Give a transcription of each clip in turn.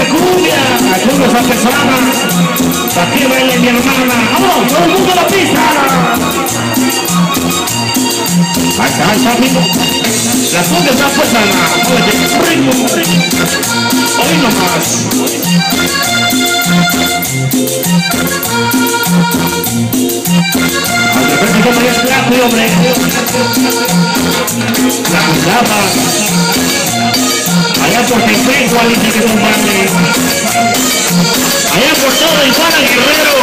Cumbia, cumbia. Cumbia esa persona. Aquí baile mi hermana. ¡Vamos! ¡Todo el mundo a la pista! Acá está, amigo. La cumbia está en la ritmo. Hoy nomás. Al de frente como está, mi hombre. La cuidaba. Allá por Tepeco, Alicia, que compadre. Allá por todo Iguala Guerrero.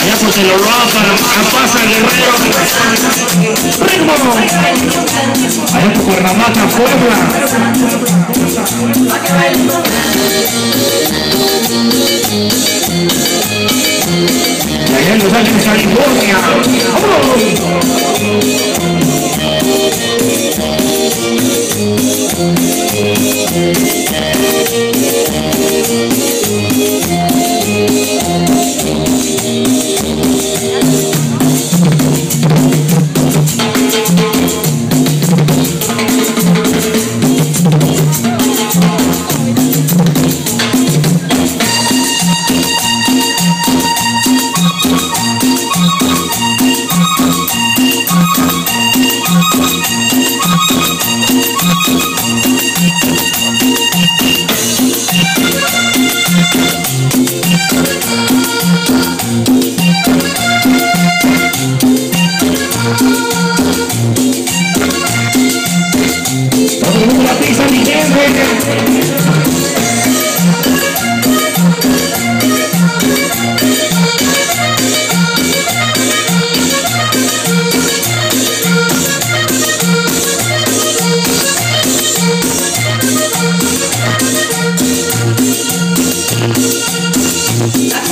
Allá por Teloloapan, Capasa Guerrero. ¡Ritmo! Allá por Cuernavaca, Puebla. Y allá en Los Ángeles, California. ¡Vámonos! Todo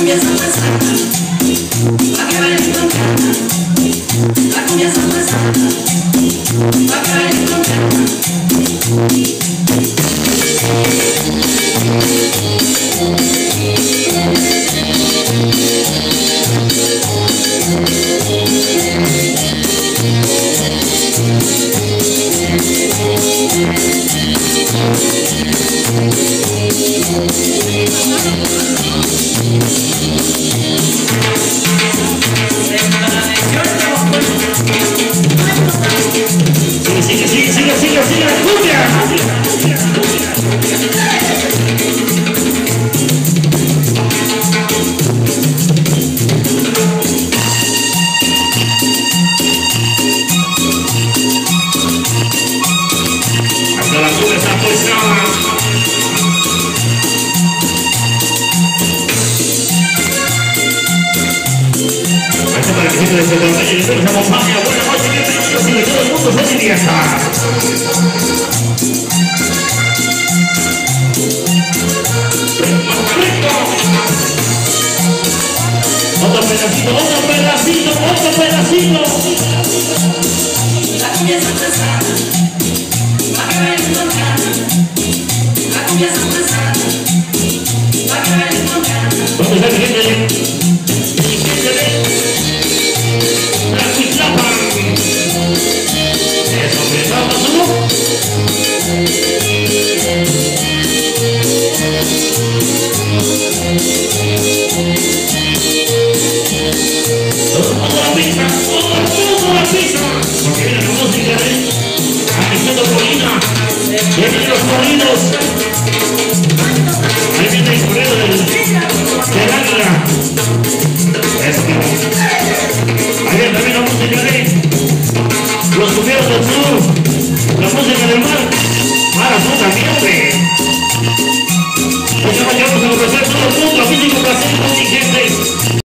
La cumbia santa santa, la que baila con canta. La cumbia santa santa, la que baila con canta. Música 谢谢谢谢，我们大家，我们好几个人，我们我们多谢你啊！Los cumbieros del sur, la música del mar, para tú también, hombre.